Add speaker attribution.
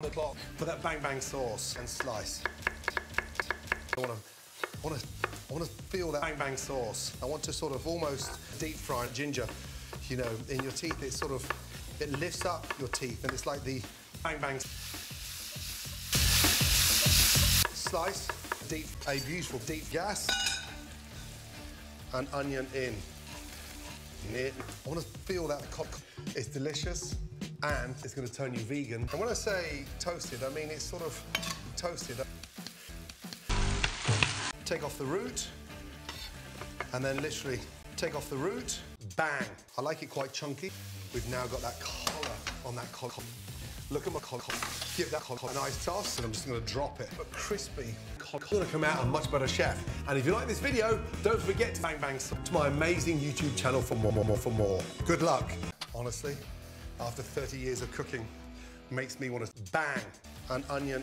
Speaker 1: the clock for that bang bang sauce and slice. I want to, want to, I want to feel that bang bang sauce. I want to sort of almost deep fry ginger, you know, in your teeth. It sort of, it lifts up your teeth, and it's like the bang bang slice, deep, a beautiful deep gas, and onion in. in. I want to feel that cock. It's delicious and it's going to turn you vegan. And when I say toasted, I mean it's sort of toasted. Take off the root, and then literally take off the root, bang. I like it quite chunky. We've now got that collar on that collar. Look at my collar. Give that collar a nice toss, and I'm just going to drop it. But crispy. Collar going to come out a much better chef. And if you like this video, don't forget to bang bang to my amazing YouTube channel for more, more, more, for more. Good luck. Honestly, after 30 years of cooking, makes me want to bang an onion